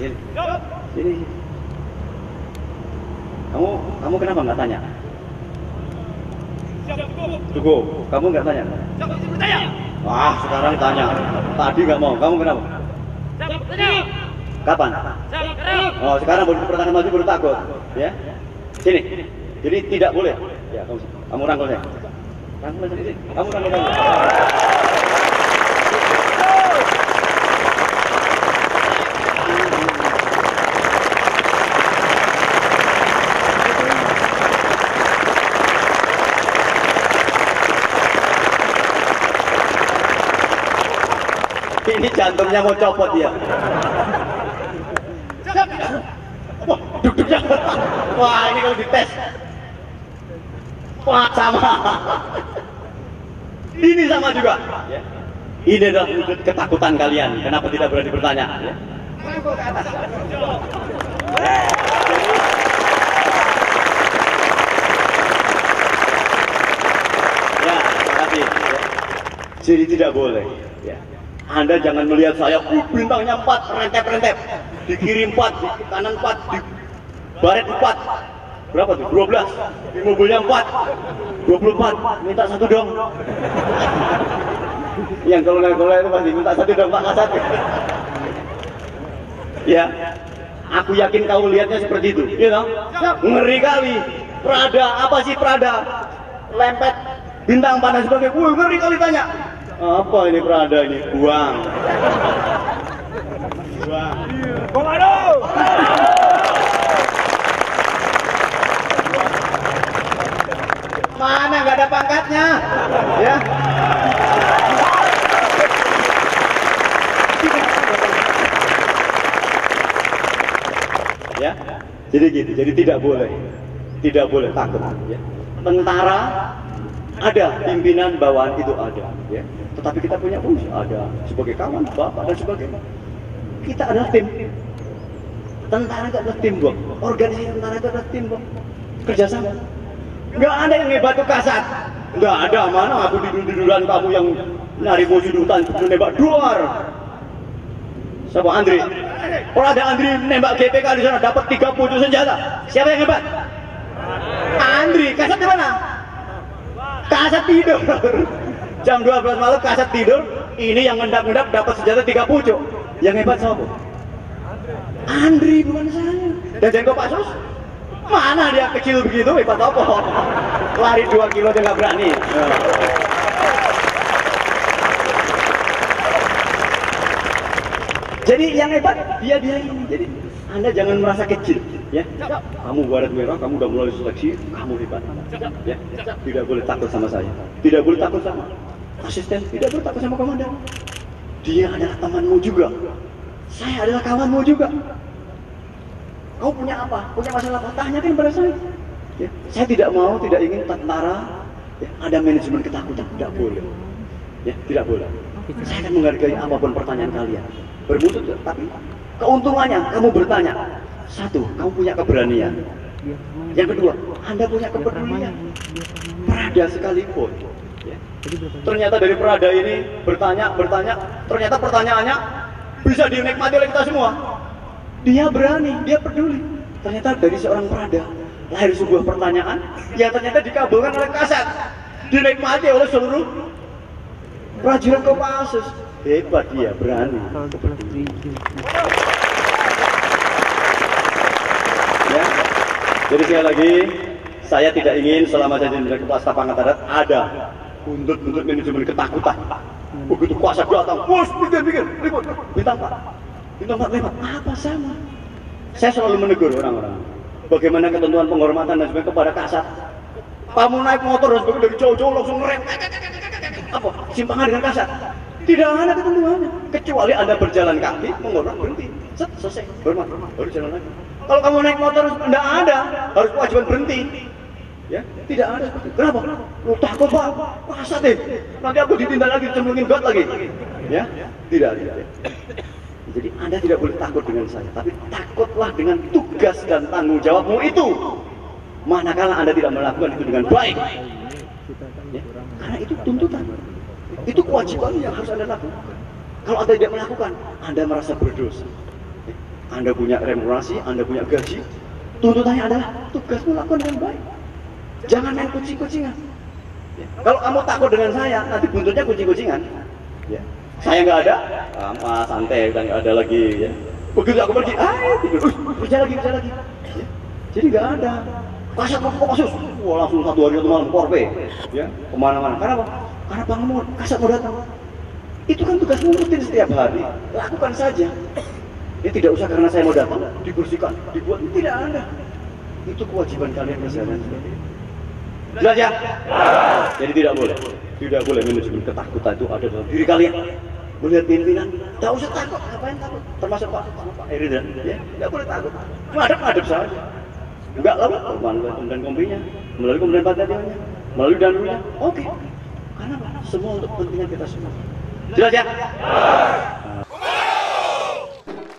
Sini. Sini. Kamu kamu kenapa nggak tanya? Cukup. Kamu nggak tanya? Wah, sekarang tanya. Tadi nggak mau. Kamu kenapa? Kapan? Oh, sekarang baru pertanyaan maju baru takut. Ya. Sini. Jadi tidak boleh. Ya, kamu kamu rangkul saya. Rangkul saya. Kamu rangkul saya. Ini jantungnya mau copot dia. Wah, ini kalau dites. Wah, sama. Ini sama juga. Ini adalah wujud ketakutan kalian. Kenapa tidak berani bertanya? Ya. Terima kasih. Jadi tidak boleh. Ya. Anda jangan melihat saya, uh, bintangnya empat, rentep-rentep. Di kiri empat, di kanan empat, di baret empat. Berapa tuh? 12. Di mobilnya empat. 24. Minta satu dong. Yang kalau kalau itu pasti minta satu dong Pak Kasat. ya. Aku yakin kau lihatnya seperti itu. You know? Ngeri kali. Prada, apa sih Prada? Lempet bintang panas sebagai, wah ngeri kali tanya. Apa ini Prada ini? Buang. Buang. Komando! Mana nggak ada pangkatnya? Ya. Ya. Jadi gitu. Jadi tidak boleh. Tidak boleh takut. Ya. Tentara ada pimpinan bawahan itu ada. Ya. Tetapi kita punya fungsi ada sebagai kawan, bapak dan sebagainya. Kita adalah tim. Tentara itu adalah tim, Bang. Organisasi tentara itu adalah tim, Bang. Kerjasama. Nggak ada yang hebat tuh kasat. Nggak ada mana aku tidur-tiduran kamu yang nari di hutan menembak duar. Siapa Andri? Kalau ada Andri nembak GPK di sana dapat 30 senjata. Siapa yang hebat? Andri. Kasat di mana? Kasat tidur. Jam 12 malam kasat tidur. Ini yang ngendap-ngendap dapat senjata 3 pucuk. Yang hebat siapa? Andri bukan saya. Dan Jengko Pak Sos? Mana dia kecil begitu, hebat apa? Lari 2 kilo dia nggak berani. Jadi yang hebat dia dia ini. Jadi Anda jangan merasa kecil, ya. Kamu barat merah, kamu udah mulai seleksi, kamu hebat. Ya, tidak boleh takut sama saya. Tidak boleh takut sama asisten, tidak boleh takut sama komandan. Dia adalah temanmu juga. Saya adalah kawanmu juga. Kau punya apa? Punya masalah apa? Tanyakan pada saya. Ya, saya tidak mau, tidak ingin tentara ya, ada manajemen ketakutan. Tidak boleh. Ya, tidak boleh. Saya akan menghargai apa pun pertanyaan kalian. Bermutu, tapi keuntungannya kamu bertanya. Satu, kamu punya keberanian. Yang kedua, Anda punya kepedulian. Perada sekalipun. Ya. Ternyata dari perada ini bertanya, bertanya, ternyata pertanyaannya bisa dinikmati oleh kita semua. Dia berani, dia peduli. Ternyata dari seorang perada lahir sebuah pertanyaan yang ternyata dikabulkan oleh kasat. Dinikmati oleh seluruh prajurit Kopassus. Hebat dia, berani. Ya. Jadi sekali lagi, saya tidak ingin selama jadi Direktur Astana Darat ada buntut-buntut manajemen ketakutan. Begitu kuasa datang, bos, bikin, bikin, ribut, bintang pak, bintang pak lewat, apa sama? Saya selalu menegur orang-orang. Bagaimana ketentuan penghormatan dan sebagainya kepada kasat. Kamu naik motor dan sebagainya dari jauh-jauh langsung ngerem. Apa? Simpangan dengan kasat. Tidak ada ketentuannya. Kecuali Anda berjalan kaki, menghormat, berhenti. Set, selesai. Hormat, baru jalan lagi. Kalau kamu naik motor, tidak ada. Harus kewajiban berhenti. Ya, tidak ada. Kenapa? Lu takut pak? Kasat deh. Nanti aku ditindak lagi, cemplungin got lagi. Ya, tidak, tidak. Jadi Anda tidak boleh takut dengan saya, tapi takutlah dengan tugas dan tanggung jawabmu itu. Manakala Anda tidak melakukan itu dengan baik. Ya, karena itu tuntutan. Itu kewajiban yang harus Anda lakukan. Kalau Anda tidak melakukan, Anda merasa berdosa. Anda punya remunerasi, Anda punya gaji, tuntutannya adalah tugasmu lakukan dengan baik. Jangan main kucing-kucingan. Ya. Kalau kamu takut dengan saya, nanti buntutnya kucing-kucingan. Ya. Saya nggak ada, sama santai, udah nggak ada lagi. Ya. Begitu aku pergi, ah uh, kerja lagi, kerja lagi. Ya. Jadi nggak ada. Kasat mau kasus, wah langsung satu hari satu malam korpe, ya ke mana-mana. Karena apa? Karena bangun kasat mau datang. Itu kan tugasmu rutin setiap hari. Lakukan saja. Ini tidak usah karena saya mau datang, dibersihkan, dibuat. Tidak ada. Itu kewajiban kalian kesehatan Jelas ya? Jadi tidak boleh. Tidak boleh manajemen ketakutan itu ada dalam diri kalian. Melihat pimpinan, tidak usah takut. Ngapain takut? Termasuk Pak, Pak Eridan. Ya, tidak boleh takut. Ngadep-ngadep saja. Enggak lah, melalui kemudian kompinya, melalui kemudian patentnya, melalui danunya. Oke. Karena apa? Semua untuk kepentingan kita semua. Jelas ya?